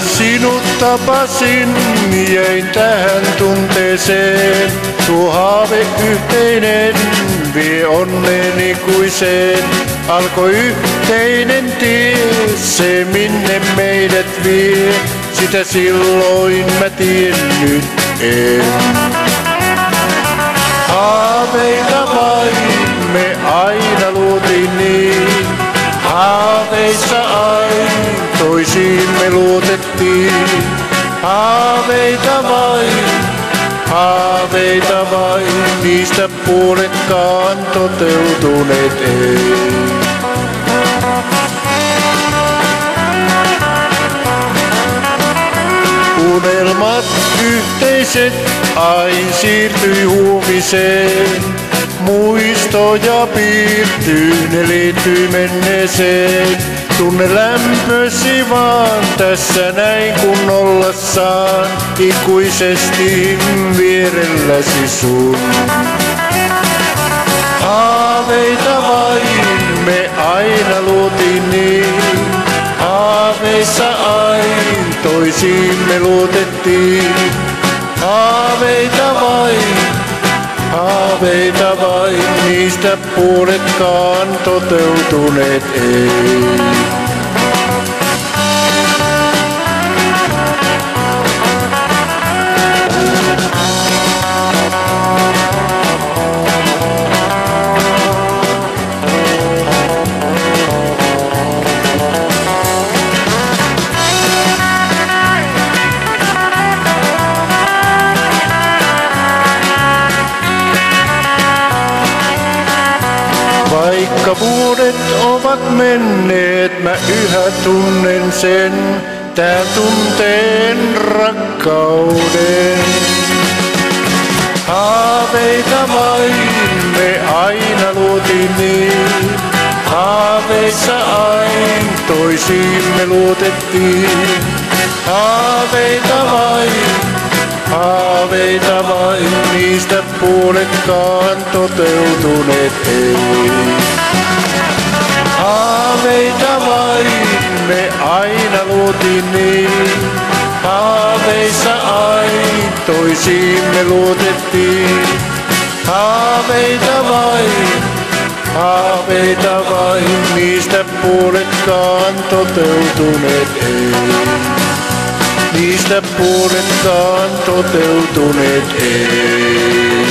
sinut tapasin, jäin tähän tunteeseen. Tuo haave yhteinen vie onneen ikuiseen. Alkoi yhteinen tie, se minne meidät vie. Sitä silloin mä tiennyt en. Haaveita vain, niistä puoletkaan toteutuneet ei. Unelmat yhteiset ain siirtyi huomiseen. Muistoja piirtyy, ne liittyy menneeseen. Tunne lämpösi vaan tässä näin kun olla saan. Ikuisesti vierelläsi sun. Haaveita vain me aina luotiin niin. Haaveissa aina toisiimme luotettiin. Haaveita vain, haaveita vain, niistä puoletkaan toteutuneet ei. Vaikka vuodet ovat menneet, mä yhä tunnen sen, tää tunteen rakkauden. Haaveita vain me aina luotiin niin, haaveissa aina toisiimme luotettiin. Haaveita vain, Haaveita vain, niistä puoletkaan toteutuneet ei. Luotiin niin. Haaveissa aina toisiimme luotettiin. Haaveita vain, haaveita vain, niistä puoletkaan toteutuneet ei niistä puoletkaan toteutuneet ei.